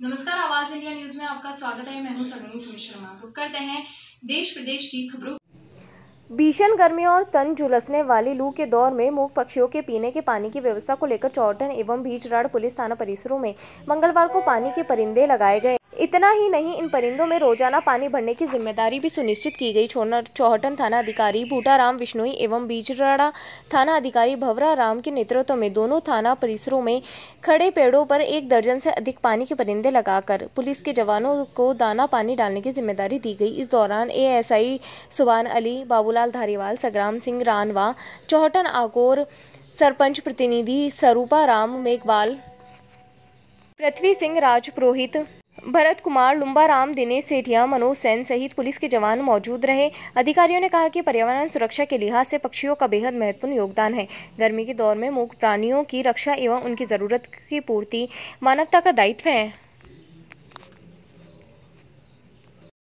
नमस्कार, आवाज़ India news में आपका स्वागत है। मैं हूँ सगनी सुमित शर्मा रुक करते हैं देश प्रदेश की खबरों। भीषण गर्मी और तन झुलसने वाली लू के दौर में मूक पक्षियों के पीने के पानी की व्यवस्था को लेकर चौटन एवं भीचराड़ पुलिस थाना परिसरों में मंगलवार को पानी के परिंदे लगाए गए। इतना ही नहीं, इन परिंदों में रोज़ाना पानी भरने की ज़िम्मेदारी भी सुनिश्चित की गई। चौहटन थाना अधिकारी बूटाराम विश्नोई एवं बीजराड़ा थाना अधिकारी भवरा राम के नेतृत्व में दोनों थाना परिसरों में खड़े पेड़ों पर एक दर्जन से अधिक पानी के परिंदे लगाकर पुलिस के जवानों को दाना पानी डालने की ज़िम्मेदारी दी गई। इस दौरान एएसआई सुबान अली, बाबूलाल धारीवाल, सग्राम सिंह रानवा, चौहटन आकोर सरपंच प्रतिनिधि सरूपा राम मेघवाल, पृथ्वी सिंह राजपुरोहित भरत कुमार लुम्बाराम, दिनेश सेठिया, मनोज सेन सहित पुलिस के जवान मौजूद रहे। अधिकारियों ने कहा कि पर्यावरण सुरक्षा के लिहाज से पक्षियों का बेहद महत्वपूर्ण योगदान है। गर्मी के दौर में मूक प्राणियों की रक्षा एवं उनकी ज़रूरत की पूर्ति मानवता का दायित्व है।